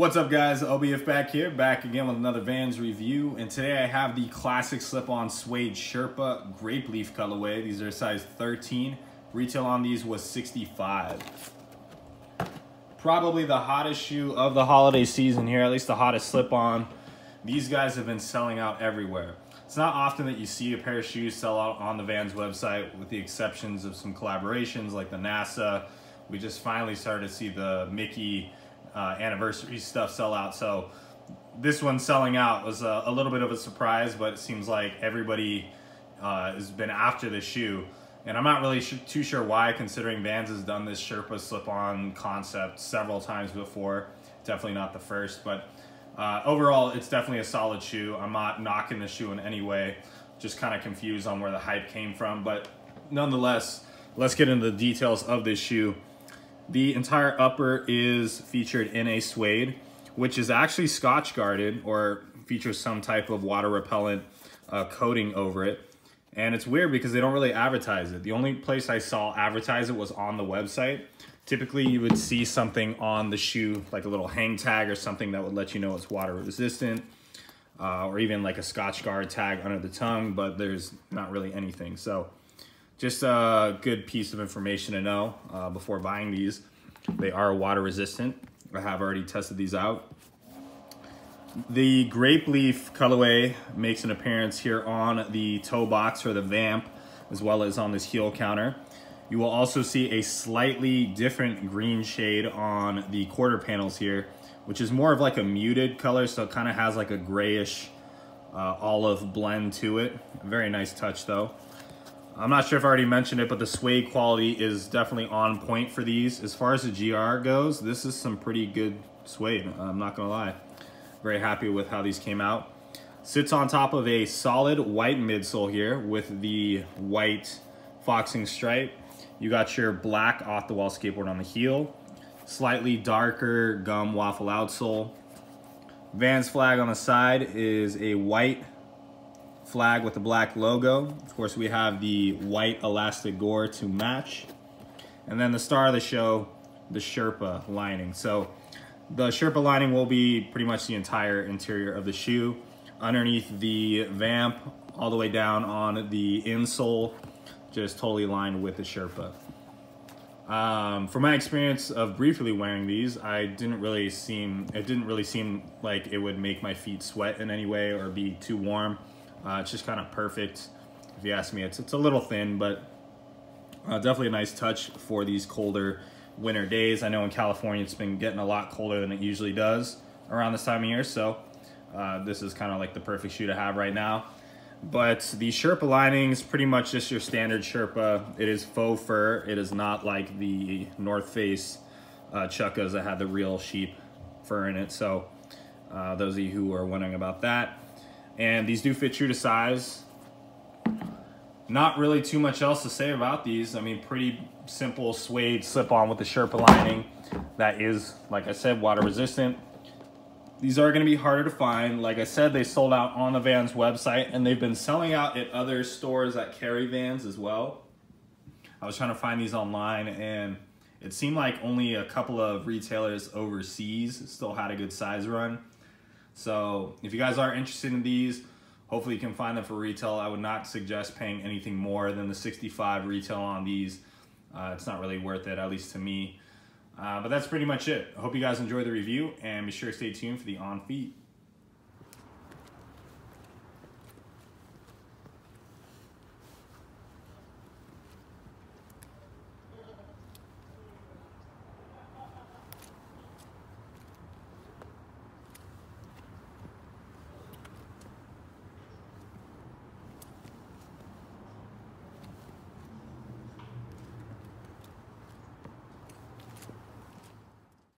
What's up guys, OBF back here, back again with another Vans review. And today I have the classic slip-on suede Sherpa grape leaf colorway. These are size 13. Retail on these was 65. Probably the hottest shoe of the holiday season here, at least the hottest slip-on. These guys have been selling out everywhere. It's not often that you see a pair of shoes sell out on the Vans website with the exceptions of some collaborations like the NASA. We just finally started to see the Mickey uh, anniversary stuff sell out. So this one selling out was a, a, little bit of a surprise, but it seems like everybody uh, has been after the shoe. And I'm not really too sure why, considering Vans has done this Sherpa slip-on concept several times before. Definitely not the first, but uh, overall, it's definitely a solid shoe. I'm not knocking the shoe in any way. Just kind of confused on where the hype came from, but nonetheless, let's get into the details of this shoe. The entire upper is featured in a suede, which is actually scotch guarded or features some type of water repellent uh, coating over it. And it's weird because they don't really advertise it. The only place I saw advertise it was on the website. Typically you would see something on the shoe, like a little hang tag or something that would let you know it's water resistant. Uh, or even like a scotch guard tag under the tongue, but there's not really anything. So just a good piece of information to know uh, before buying these. They are water resistant. I have already tested these out. The grape leaf colorway makes an appearance here on the toe box for the vamp, as well as on this heel counter. You will also see a slightly different green shade on the quarter panels here, which is more of like a muted color, so it kind of has like a grayish uh, olive blend to it. Very nice touch though. I'm not sure if I already mentioned it, but the suede quality is definitely on point for these. As far as the GR goes, this is some pretty good suede, I'm not gonna lie. Very happy with how these came out. Sits on top of a solid white midsole here with the white foxing stripe. You got your black off-the-wall skateboard on the heel, slightly darker gum waffle outsole. Vans flag on the side is a white flag with the black logo. Of course, we have the white elastic gore to match. And then the star of the show, the Sherpa lining. So the Sherpa lining will be pretty much the entire interior of the shoe. Underneath the vamp, all the way down on the insole, just totally lined with the Sherpa. Um, from my experience of briefly wearing these, I didn't really seem, it didn't really seem like it would make my feet sweat in any way or be too warm. Uh, it's just kind of perfect, if you ask me. It's, it's a little thin, but uh, definitely a nice touch for these colder winter days. I know in California it's been getting a lot colder than it usually does around this time of year, so uh, this is kind of like the perfect shoe to have right now. But the Sherpa lining is pretty much just your standard Sherpa. It is faux fur. It is not like the North Face uh, Chukkas that had the real sheep fur in it. So uh, those of you who are wondering about that, and these do fit true to size. Not really too much else to say about these. I mean, pretty simple suede slip-on with the Sherpa lining that is, like I said, water resistant. These are to be harder to find. Like I said, they sold out on the Vans website and they've been selling out at other stores that carry Vans as well. I was trying to find these online and it seemed like only a couple of retailers overseas still had a good size run. So if you guys are interested in these, hopefully you can find them for retail. I would not suggest paying anything more than the 65 retail on these. Uh, it's not really worth it, at least to me. Uh, but that's pretty much it. I hope you guys enjoy the review and be sure to stay tuned for the on feet.